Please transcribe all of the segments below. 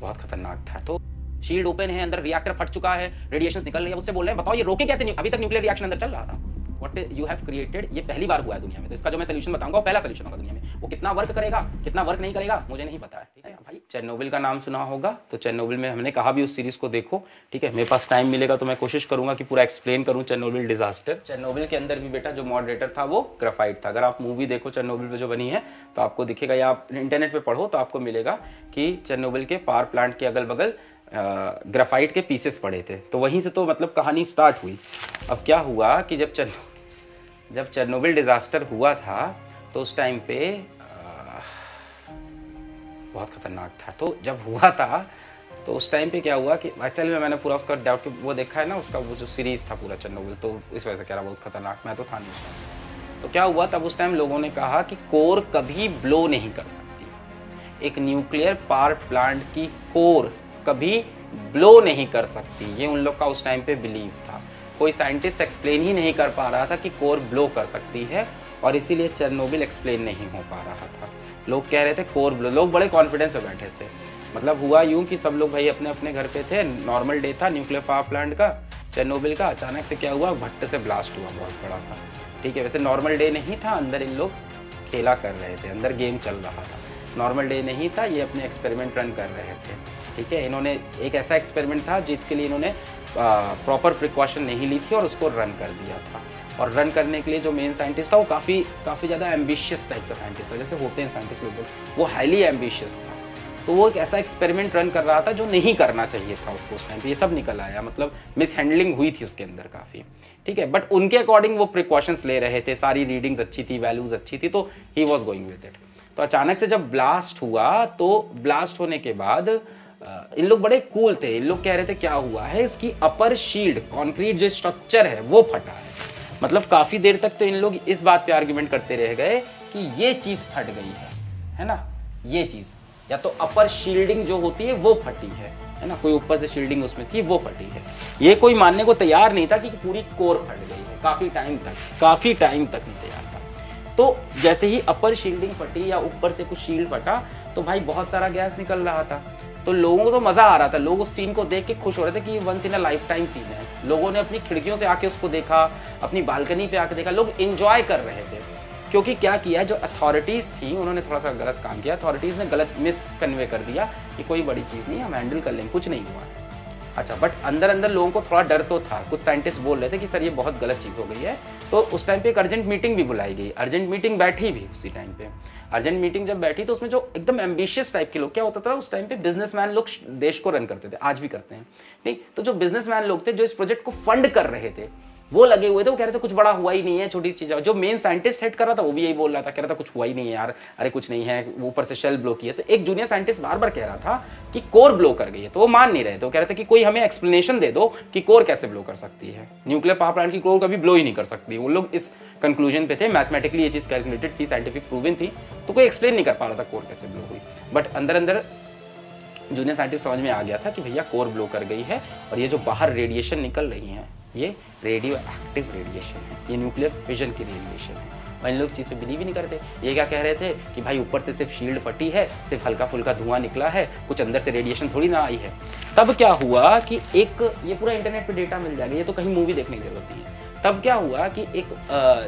बहुत खतरनाक था। तो शील्ड ओपन है, अंदर रिएक्टर फट चुका है रेडिएशन निकल रही है, उससे बोल रहे हैं, बताओ ये रोके कैसे अभी तक न्यूक्लियर रिएक्शन अंदर चल रहा था। वट यू हैव क्रिएटेड ये पहली बार हुआ है दुनिया में। तो इसका जो मैं सोल्यूशन बताऊँगा, वो पहला सोल्यूशन होगा दुनिया में। वो कितना वर्क करेगा, कितना वर्क नहीं करेगा, मुझे नहीं पता है, ठीक है? भाई चेन्नोबिल का नाम सुना होगा तो चेन्नोबिल में हमने कहा भी उस सीरीज़ को देखो, ठीक है? मेरे पास टाइम मिलेगा तो मैं कोशिश करूँगा कि पूरा एक्सप्लेन करूँ चेन्नोबिल डिजास्टर चेन्नोबिल के अंदर भी बेटा जो मॉडरेटर था, वो ग्राफाइट था। अगर आप मूवी देखो चेन्नोबिल पे जो बनी है तो आपको दिखेगा, या आप इंटरनेट पे पढ़ो तो आपको मिलेगा कि चेन्नोबिल के पावर प्लांट के अगल बगल ग्राफाइट के पीसेस पड़े थे। तो वहीं से तो मतलब कहानी स्टार्ट हुई। अब क्या हुआ कि जब चन्न जब चेरनोबिल डिज़ास्टर हुआ था तो उस टाइम पे आ, बहुत ख़तरनाक था। तो जब हुआ था तो उस टाइम पे क्या हुआ कि एक्चुअली में मैंने पूरा उसका डाउट वो देखा है ना उसका वो जो सीरीज़ था पूरा चेरनोबिल तो इस वजह से कह रहा बहुत खतरनाक मैं तो था नहीं उस तो क्या हुआ तब उस टाइम लोगों ने कहा कि कोर कभी ब्लो नहीं कर सकती। एक न्यूक्लियर पावर प्लांट की कोर कभी ब्लो नहीं कर सकती। ये उन लोग का उस टाइम पे बिलीव था। कोई साइंटिस्ट एक्सप्लेन ही नहीं कर पा रहा था कि कोर ब्लो कर सकती है और इसीलिए चेरनोबिल एक्सप्लेन नहीं हो पा रहा था। लोग कह रहे थे कोर ब्लो लोग बड़े कॉन्फिडेंस में बैठे थे। मतलब हुआ यूँ कि सब लोग भाई अपने अपने घर पे थे। नॉर्मल डे था न्यूक्लियर पावर प्लांट का चेरनोबिल का। अचानक से क्या हुआ? भट्ट से ब्लास्ट हुआ बहुत बड़ा सा। ठीक है, वैसे नॉर्मल डे नहीं था। अंदर इन लोग खेला कर रहे थे। अंदर गेम चल रहा था। नॉर्मल डे नहीं था। ये अपने एक्सपेरिमेंट रन कर रहे थे। ठीक है? इन्होंने एक ऐसा एक्सपेरिमेंट था जिसके लिए इन्होंने प्रॉपर प्रिकॉशन नहीं ली थी और उसको रन कर दिया था। और रन करने के लिए जो मेन साइंटिस्ट था वो काफ़ी काफ़ी ज़्यादा एम्बिशियस टाइप का साइंटिस्ट था। जैसे होते हैं साइंटिस्ट लोग, वो हाईली एम्बिशियस था। तो वो एक ऐसा एक्सपेरिमेंट रन कर रहा था जो नहीं करना चाहिए था उसको उस टाइम पे। ये सब निकल आया। मतलब मिस हैंडलिंग हुई थी उसके अंदर काफ़ी। ठीक है? बट उनके अकॉर्डिंग वो प्रिकॉशंस ले रहे थे। सारी रीडिंग्स अच्छी थी वैल्यूज़ अच्छी थी तो he was going with it तो अचानक से जब ब्लास्ट हुआ तो ब्लास्ट होने के बाद इन लोग बड़े कूल थे। इन लोग कह रहे थे, क्या हुआ है? इसकी अपर शील्ड कॉन्क्रीट जो स्ट्रक्चर है, वो फटा है। मतलब काफ़ी देर तक तो इन लोग इस बात पे आर्ग्यूमेंट करते रह गए कि ये चीज़ फट गई है। है ना? ये चीज़। या तो अपर शील्डिंग जो होती है, वो फटी है। है ना? कोई ऊपर से शील्डिंग उसमें थी, वो फटी है। ये कोई मानने को तैयार नहीं था कि पूरी कोर फट गई है। काफ़ी टाइम तक, काफ़ी टाइम तक नहीं तैयार था। तो जैसे ही अपर शील्डिंग फटी या ऊपर से कुछ शील्ड फटा तो भाई बहुत सारा गैस निकल रहा था। तो लोगों को तो मज़ा आ रहा था। लोग उस सीन को देख के खुश हो रहे थे कि ये once in a lifetime scene है। लोगों ने अपनी खिड़कियों से आके उसको देखा, अपनी बालकनी पे आके देखा। लोग इंजॉय कर रहे थे। क्योंकि क्या किया, जो अथॉरिटीज़ थी, उन्होंने थोड़ा सा गलत काम किया। अथॉरिटीज़ ने गलत मिस कन्वे कर दिया कि कोई बड़ी चीज़ नहीं, हम हैंडल कर लेंगे, कुछ नहीं हुआ। अच्छा बट अंदर अंदर लोगों को थोड़ा डर तो था। कुछ साइंटिस्ट बोल रहे थे कि, सर, ये बहुत गलत चीज़ हो गई है। तो उस टाइम पे एक अर्जेंट मीटिंग भी बुलाई गई। अर्जेंट मीटिंग बैठी भी उसी टाइम पे। अर्जेंट मीटिंग जब बैठी तो उसमें जो एकदम एम्बिशियस टाइप के लोग, क्या होता था, उस टाइम पे बिजनेसमैन लोग देश को रन करते थे, आज भी करते हैं। ठीक तो जो बिजनेसमैन लोग थे, जो इस प्रोजेक्ट को फंड कर रहे थे वो लगे हुए थे, वो कह रहे थे कुछ बड़ा हुआ ही नहीं है, छोटी चीज़ जो मेन साइंटिस्ट हेड कर रहा था, वो भी यही बोल रहा था, कह रहा था कुछ हुआ ही नहीं है यार, अरे कुछ नहीं है, ऊपर से शेल ब्लो किया तो एक जूनियर साइंटिस्ट बार बार कह रहा था कि कोर ब्लो कर गई है तो वो मान नहीं रहे थे। वो कह रहे थे कि कोई हमें एक्सप्लेनेशन दे दो कि कोर कैसे ब्लो कर सकती है। न्यूक्लियर पावर प्लांट की कोर कभी ब्लो ही नहीं कर सकती। वो लोग इस कंक्लूजन पे थे मैथमेटिकली ये चीज़ कैलकुलेटेड थी साइंटिफिक प्रूवन थी तो कोई एक्सप्लेन नहीं कर पा रहा था कोर कैसे ब्लो हुई। बट अंदर अंदर जूनियर साइंटिस्ट समझ में आ गया था कि भैया कोर ब्लो कर गई है, और ये जो बाहर रेडिएशन निकल रही है ये रेडियो एक्टिव रेडिएशन है, ये न्यूक्लियर फिजन की रेडिएशन है। और इन लोग चीज़ पे बिलीव ही नहीं करते। ये क्या कह रहे थे कि भाई, ऊपर से सिर्फ़ शील्ड फटी है, सिर्फ़ हल्का फुल्का धुआँ निकला है, कुछ अंदर से रेडिएशन थोड़ी ना आई है। तब क्या हुआ कि एक, ये पूरा इंटरनेट पे डेटा मिल जाएगा, ये तो कहीं मूवी देखने की ज़रूरत नहीं है। तब क्या हुआ कि एक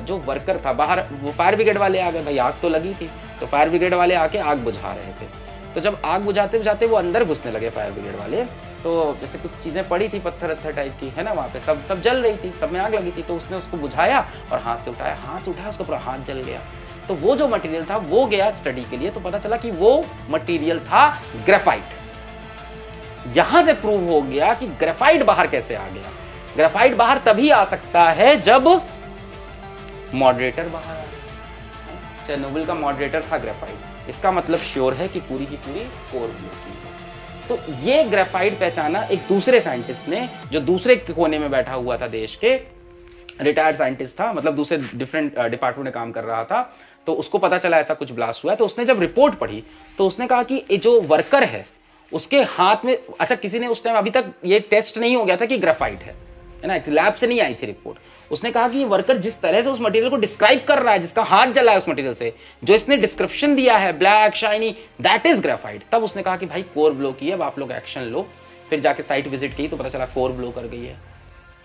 जो वर्कर था, बाहर, वो फायर ब्रिगेड वाले आ गए। भाई, आग तो लगी थी तो फायर ब्रिगेड वाले आके आग बुझा रहे थे। तो जब आग बुझाते बुझाते वो अंदर घुसने लगे फायर ब्रिगेड वाले। तो जैसे कुछ चीज़ें पड़ी थी पत्थर अत्थर टाइप की, है ना, वहाँ पे सब सब जल रही थी, सब में आग लगी थी तो उसने उसको बुझाया और हाथ से उठाया, हाथ से उठाया, उसका पूरा हाथ जल गया। तो वो जो मटेरियल था, वो गया स्टडी के लिए तो पता चला कि वो मटेरियल था ग्रेफाइट यहाँ से प्रूव हो गया कि ग्रेफाइट बाहर कैसे आ गया। ग्रेफाइट बाहर तभी आ सकता है जब मॉडरेटर बाहर आ गया। चेनोबिल का मॉडरेटर था ग्रेफाइट इसका मतलब श्योर है कि पूरी की पूरी कोर ब्लो की तो ये ग्रेफाइट पहचाना एक दूसरे साइंटिस्ट ने, जो दूसरे कोने में बैठा हुआ था देश के रिटायर्ड साइंटिस्ट था मतलब दूसरे डिफरेंट डिपार्टमेंट में काम कर रहा था। तो उसको पता चला ऐसा कुछ ब्लास्ट हुआ है। तो उसने जब रिपोर्ट पढ़ी तो उसने कहा कि ये जो वर्कर है, उसके हाथ में अच्छा किसी ने उस टाइम अभी तक ये टेस्ट नहीं हो गया था कि ग्रेफाइट है। है ना लैब से नहीं आई थी रिपोर्ट उसने कहा कि ये वर्कर जिस तरह से उस मटेरियल को डिस्क्राइब कर रहा है, जिसका हाथ जला है उस मटेरियल से, जो इसने डिस्क्रिप्शन दिया है black shiny that is graphite तब उसने कहा कि भाई कोर ब्लो की है, अब आप लोग एक्शन लो. फिर जाके साइट विज़िट की तो पता चला कोर ब्लो कर गई है.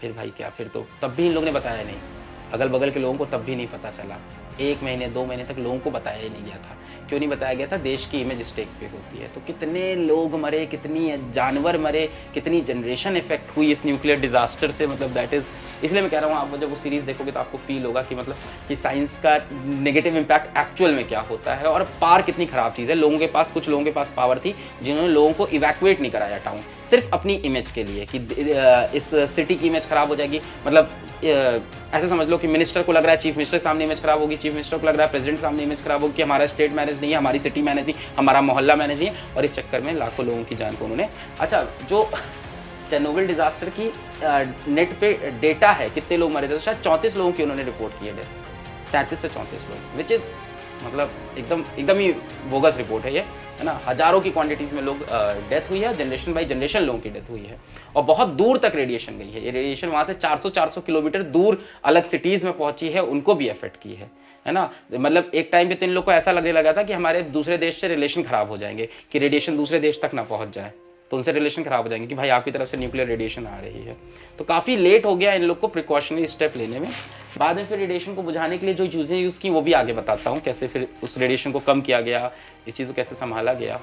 फिर भाई क्या, फिर तो तब भी इन लोगों ने बताया नहीं. अगल बगल के लोगों को तब भी नहीं पता चला। एक महीने, दो महीने तक लोगों को बताया ही नहीं गया था। क्यों नहीं बताया गया था? देश की इमेज स्टेक पे होती है। तो कितने लोग मरे, कितनी जानवर मरे, कितनी जनरेशन इफ़ेक्ट हुई इस न्यूक्लियर डिजास्टर से? मतलब दैट इज़ इसलिए मैं कह रहा हूँ, आप जब वो सीरीज़ देखोगे तो आपको फील होगा कि मतलब कि साइंस का नेगेटिव इम्पैक्ट एक्चुअल में क्या होता है और पार कितनी ख़राब चीज़ है। लोगों के पास, कुछ लोगों के पास पावर थी जिन्होंने लोगों को इवैक्यूएट नहीं कराया टाउन सिर्फ़ अपनी इमेज के लिए कि इस सिटी की इमेज खराब हो जाएगी। मतलब ऐसे समझ लो कि मिनिस्टर को लग रहा है चीफ मिनिस्टर के सामने इमेज खराब होगी चीफ मिनिस्टर को लग रहा है प्रेसिडेंट सामने इमेज खराब होगी कि हमारा स्टेट मैनेज नहीं है, हमारी सिटी मैनेज नहीं, हमारा मोहल्ला मैनेज नहीं है। और इस चक्कर में लाखों लोगों की जान को उन्होंने अच्छा जो चेनोबिल डिजास्टर की नेट पे डेटा है, कितने लोग मरे थे? तो शायद चौंतीस लोगों की उन्होंने रिपोर्ट की है तैंतीस से चौंतीस लोग विच इज़ मतलब एकदम एकदम ही बोगस रिपोर्ट है ये, है ना? हज़ारों की क्वांटिटीज में लोग डेथ हुई है जनरेशन बाई जनरेशन लोगों की डेथ हुई है। और बहुत दूर तक रेडिएशन गई है। ये रेडिएशन वहाँ से 400-400 किलोमीटर दूर अलग सिटीज़ में पहुँची है, उनको भी अफेक्ट की है है ना? मतलब एक टाइम पे तो इन लोग को ऐसा लगने लगा था कि हमारे दूसरे देश से रिलेशन खराब हो जाएँगे, कि रेडिएशन दूसरे देश तक ना पहुँच जाए तो उनसे रिलेशन खराब हो जाएँगे कि भाई आपकी तरफ़ से न्यूक्लियर रेडिएशन आ रही है। तो काफ़ी लेट हो गया इन लोग को प्रिकॉशनरी स्टेप लेने में। बाद में फिर रेडिएशन को बुझाने के लिए जो चीज़ें यूज़ की, वो भी आगे बताता हूँ, कैसे फिर उस रेडिएशन को कम किया गया इस चीज़ को कैसे संभाला गया।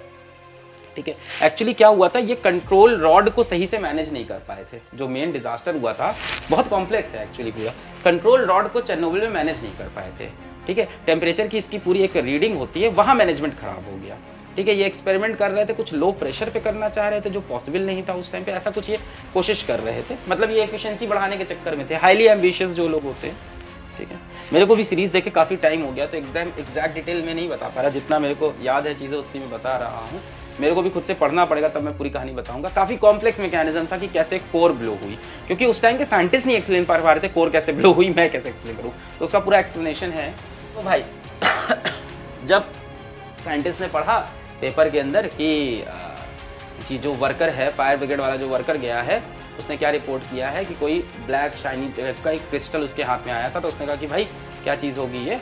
ठीक है? एक्चुअली क्या हुआ था, ये कंट्रोल रॉड को सही से मैनेज नहीं कर पाए थे। जो मेन डिजास्टर हुआ था, बहुत कॉम्प्लेक्स है एक्चुअली पूरा। कंट्रोल रॉड को चेन्नोबिल में मैनेज नहीं कर पाए थे। ठीक है? टेम्परेचर की इसकी पूरी एक रीडिंग होती है, वहाँ मैनेजमेंट खराब हो गया। ठीक है, ये एक्सपेरिमेंट कर रहे थे, कुछ लो प्रेशर पे करना चाह रहे थे, जो पॉसिबल नहीं था उस टाइम पे, ऐसा कुछ ये कोशिश कर रहे थे। मतलब ये एफिशिएंसी बढ़ाने के चक्कर में थे। हाईली एम्बिशियस जो लोग होते हैं, ठीक है। मेरे को भी सीरीज़ देखे काफ़ी टाइम हो गया तो एकदम एग्जैक्ट डिटेल में नहीं बता पा रहा, जितना मेरे को याद है चीज़ें, उतनी मैं बता रहा हूँ। मेरे को भी खुद से पढ़ना पड़ेगा, तब मैं पूरी कहानी बताऊँगा। काफ़ी कॉम्प्लेक्स मैकेनिज्म था कि कैसे कोर ब्लो हुई, क्योंकि उस टाइम के साइंटिस्ट नहीं एक्सप्लेन कर पा रहे थे कोर कैसे ब्लो हुई, मैं कैसे एक्सप्लेन करूँ। तो उसका पूरा एक्सप्लेनेशन है। तो भाई, जब साइंटिस्ट ने पढ़ा पेपर के अंदर कि जी, जो वर्कर है फायर ब्रिगेड वाला जो वर्कर गया है, उसने क्या रिपोर्ट किया है कि कोई ब्लैक शाइनी का एक क्रिस्टल उसके हाथ में आया था तो उसने कहा कि भाई, क्या चीज़ होगी ये?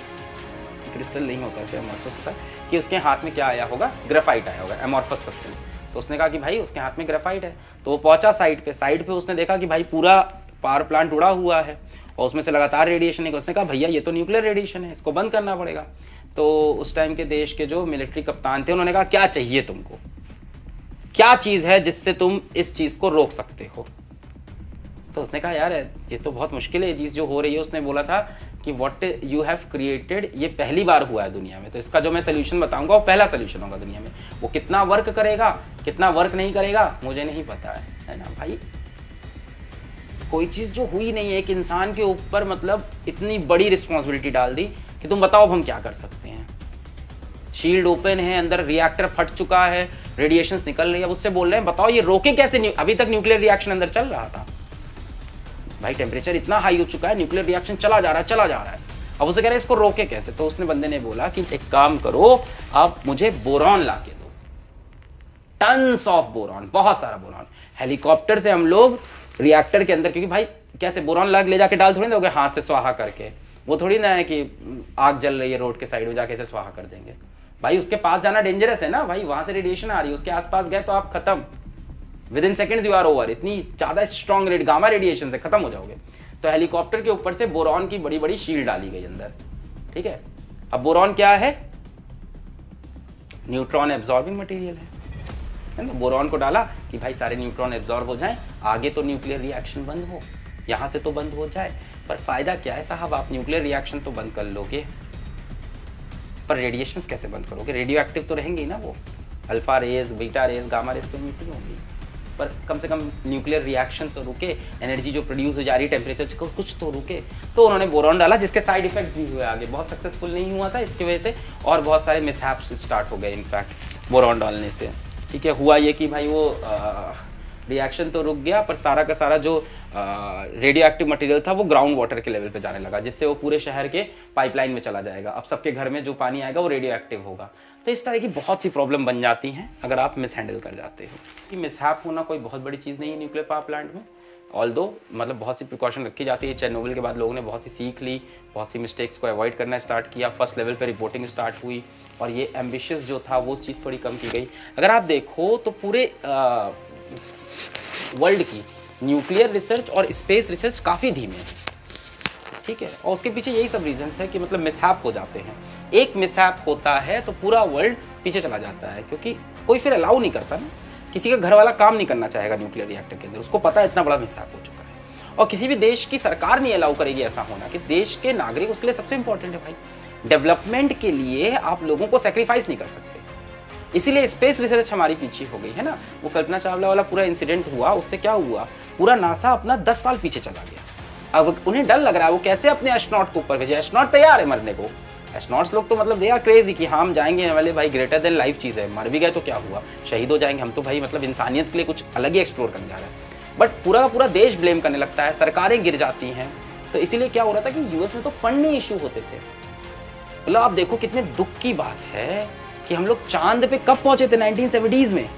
क्रिस्टल नहीं होता है एमॉर्फस होता कि उसके हाथ में क्या आया होगा? ग्रेफाइट आया होगा एमॉर्फस सब्सटेंस तो उसने कहा कि भाई, उसके हाथ में ग्रेफाइट है। तो वो पहुँचा साइड पे। साइड पे उसने देखा कि भाई, पूरा पावर प्लांट उड़ा हुआ है और उसमें से लगातार रेडिएशन है उसने कहा, भैया, ये तो न्यूक्लियर रेडिएशन है, इसको बंद करना पड़ेगा। तो उस टाइम के देश के जो मिलिट्री कप्तान थे, उन्होंने कहा, क्या चाहिए तुमको? क्या चीज़ है जिससे तुम इस चीज़ को रोक सकते हो? तो उसने कहा, यार, ये तो बहुत मुश्किल है चीज़ जो हो रही है, उसने बोला था कि वॉट यू हैव क्रिएटेड ये पहली बार हुआ है दुनिया में तो इसका जो मैं सोल्यूशन बताऊँगा, वो पहला सोल्यूशन होगा दुनिया में। वो कितना वर्क करेगा, कितना वर्क नहीं करेगा, मुझे नहीं पता है। है ना भाई? कोई चीज़ जो हुई नहीं है, एक इंसान के ऊपर मतलब इतनी बड़ी रिस्पॉन्सिबिलिटी डाल दी कि तुम बताओ अब हम क्या कर सकते हैं? शील्ड ओपन है, अंदर रिएक्टर फट चुका है रेडिएशन निकल रही है। उससे बोल रहे हैं, बताओ ये रोके कैसे अभी तक न्यूक्लियर रिएक्शन अंदर चल रहा था। भाई टेम्परेचर इतना हाई हो चुका है न्यूक्लियर रिएक्शन चला जा रहा है, चला जा रहा है। अब उसे कह रहे हैं, इसको रोके कैसे? तो उसने बंदे ने बोला कि एक काम करो, आप मुझे बोरॉन ला के दो। टन्स ऑफ़ बोरॉन बहुत सारा बोरॉन हेलीकॉप्टर से हम लोग रिएक्टर के अंदर, क्योंकि भाई, कैसे? बोरॉन लग ले जाके डाल थोड़ी दोगे, हाथ से स्वाहा करके। वो थोड़ी ना है कि आग जल रही है, रोड के साइड में जाके ऐसे स्वाहा कर देंगे। भाई, उसके पास जाना डेंजरस है ना, भाई, वहाँ से रेडिएशन आ रही है, उसके आसपास गए तो आप खत्म। Within second you are over इतनी ज़्यादा स्ट्रॉन्ग रेड गामा रेडिएशन से खत्म हो जाओगे। तो हेलीकॉप्टर के ऊपर से बोरॉन की बड़ी बड़ी शील्ड डाली गई अंदर, ठीक है? अब बोरॉन क्या है? न्यूट्रॉन एब्जॉर्बिंग मटेरियल है। ना? बोरॉन को डाला कि भाई, सारे न्यूट्रॉन एब्जॉर्ब हो जाएँ, आगे तो न्यूक्लियर रिएक्शन बंद हो, यहाँ से तो बंद हो जाए। पर फ़ायदा क्या है साहब? आप न्यूक्लियर रिएक्शन तो बंद कर लोगे। पर रेडिएशन कैसे बंद करोगे? रेडियो एक्टिव तो रहेंगे ना वो। Alpha rays beta rays gamma rays तो इमिट होंगी। पर कम से कम न्यूक्लियर रिएक्शन तो रुके। एनर्जी जो प्रोड्यूस हो जा रही है टेम्परेचर को कुछ तो रुके। तो उन्होंने बोरॉन डाला, जिसके साइड इफेक्ट्स भी हुए आगे। बहुत सक्सेसफुल नहीं हुआ था, इसकी वजह से और बहुत सारे मिसहैप्स स्टार्ट हो गए इनफैक्ट बोरॉन डालने से। ठीक है, हुआ ये कि भाई वो रिएक्शन तो रुक गया, पर सारा का सारा जो रेडियो एक्टिव मटेरियल था वो ग्राउंड वाटर के लेवल पे जाने लगा, जिससे वो पूरे शहर के पाइपलाइन में चला जाएगा। अब सबके घर में जो पानी आएगा वो रेडियो एक्टिव होगा। तो इस तरह की बहुत सी प्रॉब्लम बन जाती हैं, अगर आप मिस हैंडल कर जाते हो। कि मिसहैप होना कोई बहुत बड़ी चीज़ नहीं है न्यूक्लियर पावर प्लांट में। ऑल दो मतलब बहुत सी प्रिकॉशन रखी जाती है। चेरनोबिल के बाद लोगों ने बहुत सी सीख ली, बहुत सी मिस्टेक्स को अवॉइड करना स्टार्ट किया। फ़र्स्ट लेवल पर रिपोर्टिंग स्टार्ट हुई, और ये एम्बिशियस जो था, वो चीज़ थोड़ी कम की गई। अगर आप देखो तो पूरे वर्ल्ड की न्यूक्लियर रिसर्च और स्पेस रिसर्च काफ़ी धीमे है। ठीक है? और उसके पीछे यही सब रीजन है कि मतलब मिसहैप हो जाते हैं। एक मिसहैप होता है तो पूरा वर्ल्ड पीछे चला जाता है, क्योंकि कोई फिर अलाउ नहीं करता ना। किसी का घर वाला काम नहीं करना चाहेगा न्यूक्लियर रिएक्टर के अंदर। उसको पता है इतना बड़ा मिसहैप हो चुका है। और किसी भी देश की सरकार नहीं अलाउ करेगी ऐसा होना कि देश के नागरिक उसके लिए सबसे इंपॉर्टेंट है भाई। डेवलपमेंट के लिए आप लोगों को सेक्रीफाइस नहीं कर सकते। इसीलिए स्पेस रिसर्च हमारी पीछे हो गई, है ना? वो कल्पना चावला वाला पूरा इंसिडेंट हुआ, उससे क्या हुआ? पूरा नासा अपना दस साल पीछे चला गया। अब उन्हें डर लग रहा है, वो कैसे अपने एस्ट्रॉनॉट को ऊपर भेजे? एस्ट्रॉनॉट तैयार है मरने को। एस्ट्रॉनॉट्स लोग तो मतलब दे आर क्रेजी कि हम जाएँगे वाले भाई ग्रेटर देन लाइफ चीज़ है, मर भी गए तो क्या हुआ? शहीद हो जाएँगे, हम तो भाई मतलब इंसानियत के लिए कुछ अलग ही एक्सप्लोर करने जा रहे हैं। बट पूरा पूरा देश ब्लेम करने लगता है, सरकारें गिर जाती हैं। तो इसीलिए क्या हो रहा था कि यूएस में तो फंडिंग इशू होते थे। मतलब आप देखो कितने दुख की बात है। कि हम लोग चाँद पे कब पहुँचे थे नाइनटीन में?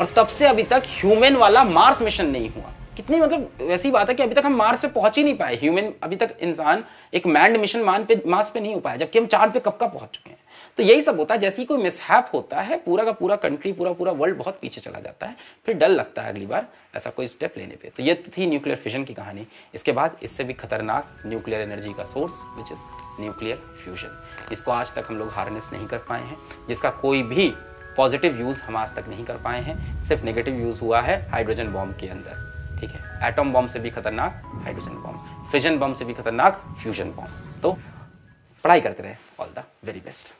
और तब से अभी तक ह्यूमन वाला मार्स मिशन नहीं हुआ। कितनी मतलब वैसी बात है कि अभी तक हम मार्स पे पहुँच ही नहीं पाए। ह्यूमन अभी तक इंसान एक मैंड मिशन मान पे मार्स पे नहीं हो पाया, जबकि हम चाँद पे कब का पहुँच चुके हैं। तो यही सब होता है, जैसे ही कोई मिसहैप होता है, पूरा का पूरा कंट्री पूरा पूरा वर्ल्ड बहुत पीछे चला जाता है, फिर डर लगता है अगली बार ऐसा कोई स्टेप लेने पे। तो ये तो थी न्यूक्लियर फिजन की कहानी। इसके बाद इससे भी खतरनाक न्यूक्लियर एनर्जी का source which is nuclear fusion जिसको आज तक हम लोग हार्नेस नहीं कर पाए हैं, जिसका कोई भी पॉजिटिव यूज़ हम आज तक नहीं कर पाए हैं, सिर्फ़ नेगेटिव यूज़ हुआ है हाइड्रोजन बॉम्ब के अंदर। ठीक है? एटम बॉम्ब से भी खतरनाक हाइड्रोजन बॉम्ब फिजन बॉम्ब से भी खतरनाक फ्यूजन बॉम्ब तो पढ़ाई करते रहे। All the very best